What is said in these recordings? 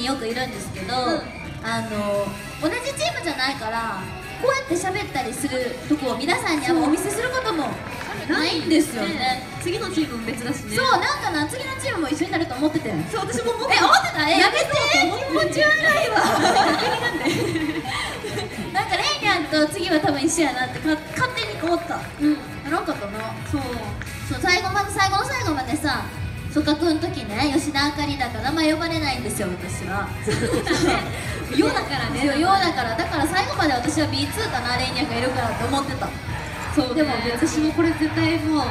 によくいるんですけど、あの同じチームじゃないからこうやって喋ったりするとこを皆さんにお見せすることもないんですよね。次のチームも別だしね。そうなんかな次のチームも一緒になると思っててそう私も思ってえ思ってた？えやめて。気持ち悪いわ。なんかレイニャンと次は多分一緒やなってか勝手に思った。うん。ならんかったな。そう。そう最後まで最後の最後までさ組閣の時ね吉田あかりだから名前呼ばれないんですよ私は。よだからねそうようだから。だから最後まで私は B2 かなレイニャンがいるからって思ってた。そうでも私もこれ絶対もう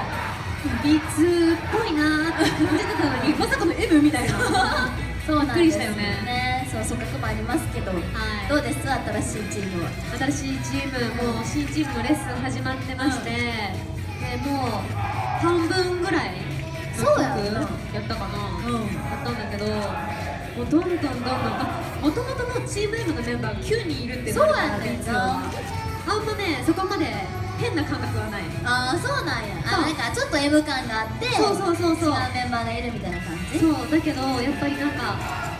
B2 っぽいなーって感じてたのに まさかの M みたいな。そうなんですよね。そう組閣もありますけど、いどうです新しいチームは新しいチームもう新チームのレッスン始まってまして、でもう半分ぐらいそうややったかな、うんやったんだけどもうどんどんどんどん。もともとのチーム M のメンバーが9人いるってそうやねんな。あんまねそこまで変な感覚はない。ああそうなんや。あなんかちょっと M 感があってそうそうそうそう。違うメンバーがいるみたいな感じ？そうだけどやっぱりなんか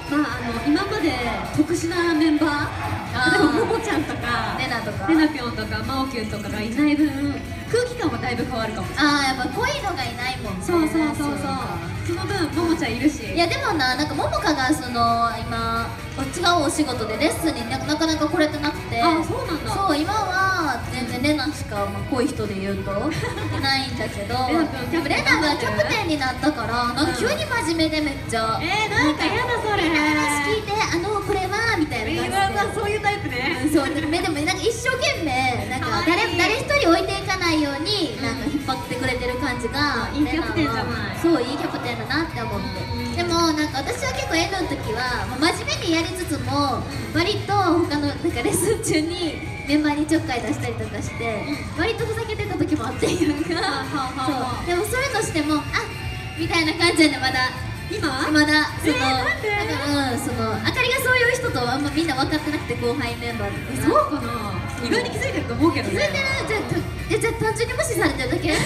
まああの今まで特殊なメンバー例えばももちゃんとかレナとか？レナぴょんとかマオキュンとかがいない分空気感はだいぶ変わるかも。ああやっぱ濃いのがいないもんね。そうそうそうそう。その分ももちゃんいるし。いやでもななんかももかがその今違うお仕事でレッスンにななかなか来れてなくて。あそうなんだ。そう今は全然レナしか、まあ、濃い人で言うと いないんだけど。レナ君キャプテンレナがキャプテンになったからなんか急に真面目でめっちゃ。えー、なんかやだそれ。話聞いてあのこれはみたいな感じで。そういうタイプね。うんそう。でもなんか一生懸命くれてる感じが、いいキャプテンじゃないそういいキャプテンだなって思って、うん。でもなんか私は結構 N の時は、まあ、真面目にやりつつも割と他のなんかレッスン中にメンバーにちょっかい出したりとかして、割とふざけてた時もあってんやんかそう。でもそういうのしてもあみたいな感じやねまだ今？まだその、えーなんでなんかうんそのあかりがそういう人とあんまみんな分かってなくて後輩メンバーとか。さそうかな？意外に気づいてると思うけどね。気づいてる？じゃあじゃあ単純に無視されてるだけ？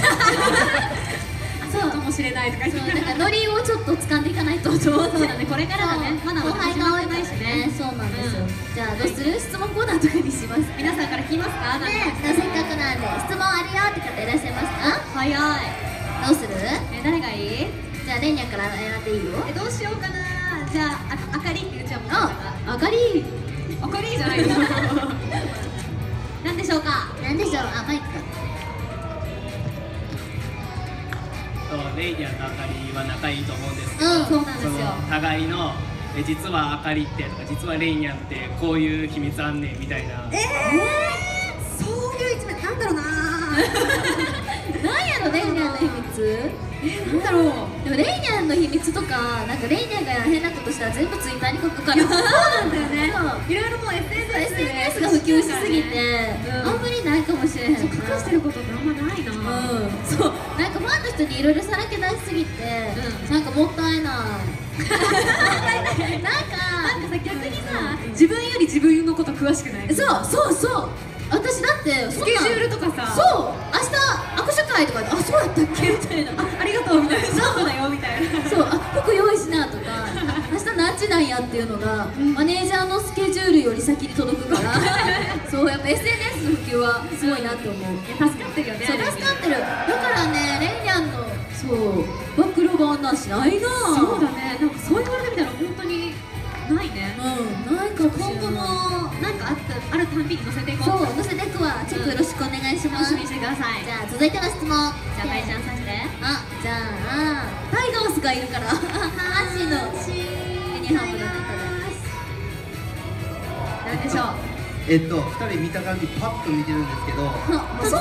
そうかもしれないとかそうなんかノリをちょっと掴んでいかないとと思ってそうだねこれからだね。そうまだ後輩が多いしね。そうなんですよ、うん。じゃあどうする？質問コーナーとかにします？皆さんから聞きますか？ねせっかくなんで質問あるよって方いらっしゃいますか？早い。どうする？え誰がいい？じゃあレンニャから選んでいいよ。えどうしようかな。じゃあああかりってうちはもうかああかりとレイニャとあかりは仲いいと思うんですけど、うんそうなんですよ。互いのえ実はあかりってとか実はレイニャってこういう秘密あんねんみたいな、えー、そういう一面なんだろうな。なんやろレイニャンの秘密？えなんだろう。でもレイニャンの秘密とかなんかレイニャンが変なことしたら全部ツイッターに書くから。そうなんだよね。いろいろもう SNS で SNS が普及しすぎて、うん。あんまりないかもしれへんな。隠してることってあんまかファンの人にいろいろさらけ出しすぎて、うん。なんかもったいない。なんかなんかさ逆にさ自分より自分のこと詳しくない？そうそうそう。私だってスケジュールとかさ。そう。明日握手会とかであそうやったっけ？みたいな。あありがとうみたいな。そう。だよみたいな。そう。あ服用意しなとか 明日何時なんやっていうのが、マネージャーのスケジュールより先に届くからそうやっぱ SNS の普及はすごいなって思う、助かってるよね。助かってる。だからねのそう暴露話ないな。そうだね。なんかそう言われてみたら本当にないね。うんないかも今後もなんかあったあるたんびに載せていこそうう載せていくわ。チェックよろしくお願いします、楽しみにしてください。じゃあ続いての質問。じゃあかいちゃんさして。あじゃあタイガースがいるから。阪神のユニフォームの方なんでしょう？えっと、二人見た感じパッと見てるんですけど。であパンツ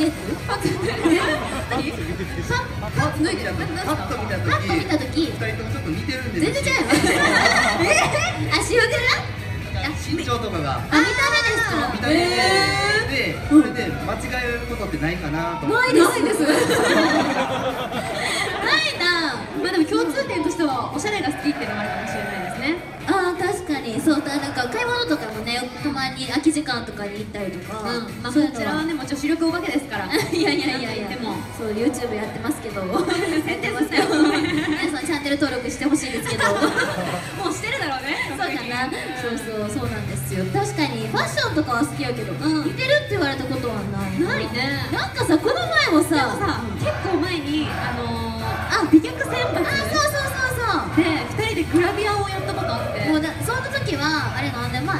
脱いでるパンツ見えてるパンツ見えてるパッと見た時パッと見たパッと見た時時二人ともちょっと似てるんです全然違うよえ足をてる身長とかが見た目ですか見た目で、でそれで間違えることってないかなと思ってないですないなまあでも共通点としてはおしゃれが好きっていうのもあるかもしれないですねあー確かにそうだなんか買い物とかもねたまに空き時間とかに行ったりとか、うん。まあこちらはねもちろん主力お化けですから。いやいやいやいや。でも。そう YouTube やってますけど。宣伝させてよ。皆さんチャンネネル登録してほしいんですけど。もうしてるだろうねそうかな。そうそうそうなんですよ。確かにファッションとかは好きやけど、うん。似てるって言われたことはないな。いね。なんかさこの前もさ結構前にあのー、あ美脚選抜。あそうそうそうで2人でグラビアをやったことあって。もうだその時はあれ何年前？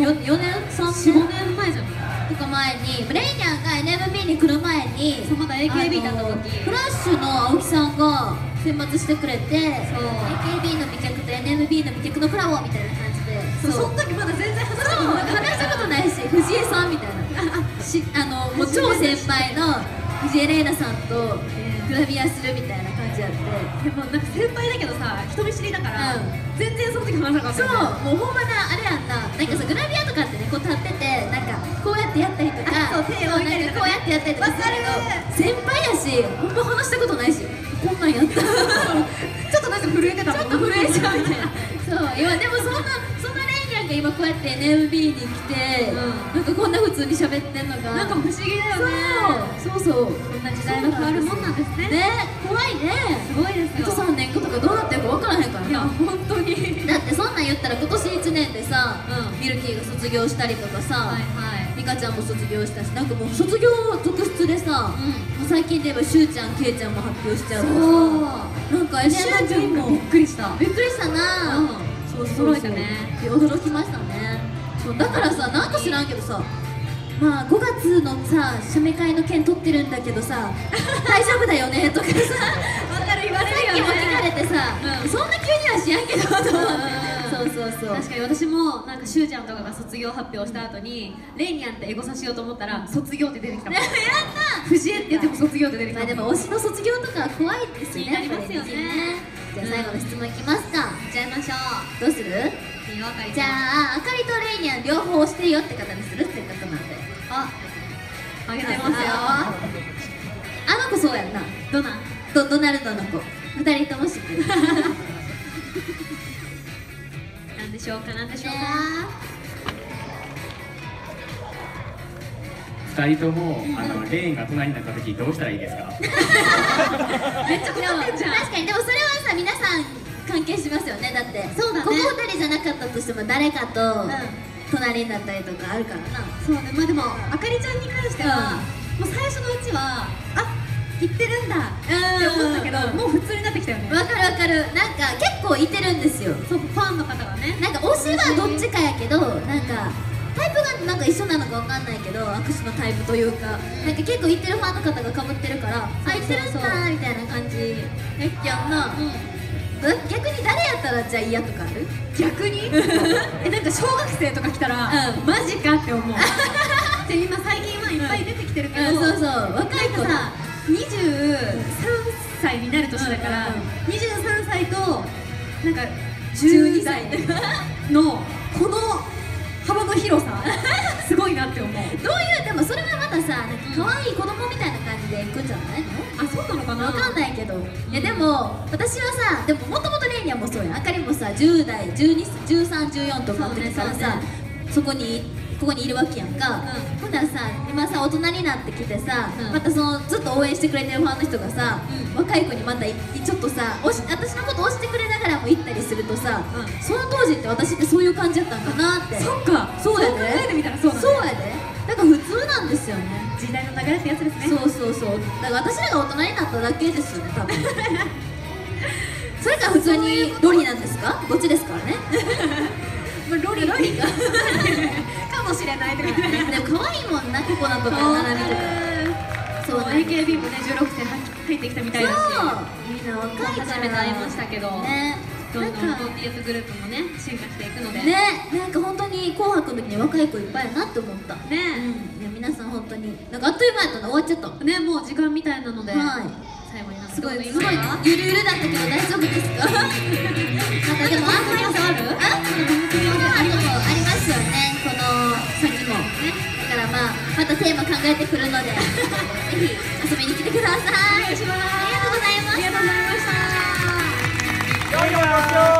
よ4年？3 45年？年前じゃんとか前にレイニャンが NMB に来る前にそうまだ AKB だった時。フラッシュの青木さんが選抜してくれてそう。AKB の美脚と NMB の美脚のコラボみたいな感じで。そう。その時まだ全然話したことなかった。話したことないし藤江さんみたいな。しあのもう超先輩の藤江玲奈さんとグラビアするみたいな感じやって。でもなんか先輩だけどさ人見知りだから、うん。全然その時話さなかったそうもうほんまなあれやんな。なんかさグラビアとかってねこう立っててなんかこうやってやったりとかあそう手を置いたりとかこうやってやったりとかするけど先輩やしほんま話したことないしこんなんやった。ちょっとなんか震えてたちょっと震えちゃうみたいな。そういやでもそんなそんなレイニャンが今こうやって NMB に来て、うん。なんかこんな普通に喋ってんのがなんか不思議だよね。そうそう。そうこんな時代が変わるもんなんですね。ね怖いね。すごいですあと3年後とかどうなってるか分からへんからいやな本当に。だってそんなん言ったら今年1年でさ、うん。ミルキーが卒業したりとかさ、はいはい。ミカちゃんも卒業したしなんかもう卒業続出でさ、うん。最近で言えばしゅうちゃんけいちゃんも発表しちゃうからさ。なんかしゅうちゃんもびっくりした。びっくりしたな、うんそうそうそう驚いたね。で驚きましたね。そうだからさなんか知らんけどさまあ5月のさ写メ会の件取ってるんだけどさ 大丈夫だよねとかさわかる言わさっきも聞かれてさ、うん。そんな急にはしやんけどと思ってうんそうそうそう。確かに私もなんかしゅうちゃんとかが卒業発表した後にレイニャンってエゴサしようと思ったら卒業って出てきたもん。やった藤江って言っても卒業って出てきたまあでも推しの卒業とかは怖いですよね気になりますよねじゃあ最後の質問いきますか、いっちゃいましょう。どうするじゃああかりとレイニャン両方してよって方にするってことなんで。ああげてますよ。あの子そうやんな。どな？ドドナルドの子。二人とも知ってる。なんでしょうかなんでしょうか？二人ともあのレーンが隣になった時どうしたらいいですか？めっちゃ困ってんじゃん確かにでもそれはさ皆さん関係しますよねだって。そうだね。ここ二人じゃなかったとしても誰かとん隣になったりとかあるからな。そうね。まあでもあかりちゃんに関しては、もう最初のうちはあ言ってるんだって思ったけど、うん。もう普通になってきたよね。わかるわかる。なんか結構いてるんですよ。そうファンの方がね。なんか推しはどっちかやけどなんかタイプがなんか一緒なのかわかんないけど握手のタイプというかなんか結構いってるファンの方がかぶってるからあそういってるんだみたいな感じ。やっけやん。な、逆に誰やったらじゃあ嫌とかある？逆に？えなんか小学生とか来たら、うん。マジかって思う。で今最近はいっぱい出てきてるけど、うん。そうそう。若い子。さ23歳になる年だから、うん23歳となんか12 12歳。のも私はさでももともとレイニャンもそうやん。あかりもさ10代121314とかの時からさそ,、こにここにいるわけやんか、うん。ほんならさ今さ大人になってきてさ、うん。またそのずっと応援してくれてるファンの人がさ、若い子にまたいちょっとさ私のこと押してくれながらも行ったりするとさ、うん。その当時って私ってそういう感じやったんかなって。そっか。そうやで。考えてみたらそうだね。そうやでだから普通なんですよね。時代の流れってやつですね。そうそうそう。だから私らが大人になっただけですよね多分。それから普通にロリなんですか？どっちですからね。まあロリ。ロリか。もしれないでも可愛いもんなココナとかナナミとかそう AKB もね16歳入ってきたみたいだし。そう。みんな若いから。初めて会いましたけど。ねどんどんなんか BS グループもね進化していくのでねなんか本当に「紅白」の時に若い子いっぱいやなって思った。うん。ねいや皆さん本当になんかあっという間やったの終わっちゃった。ねもう時間みたいなので、はい。最後になすごいすごい。ゆるゆるだったけど大丈夫ですか？なんかでもあんまりある？ああるのありますよね。この先も。ね。だからまあまたテーマ考えてくるので ぜひ遊びに来てください。お願いしますあ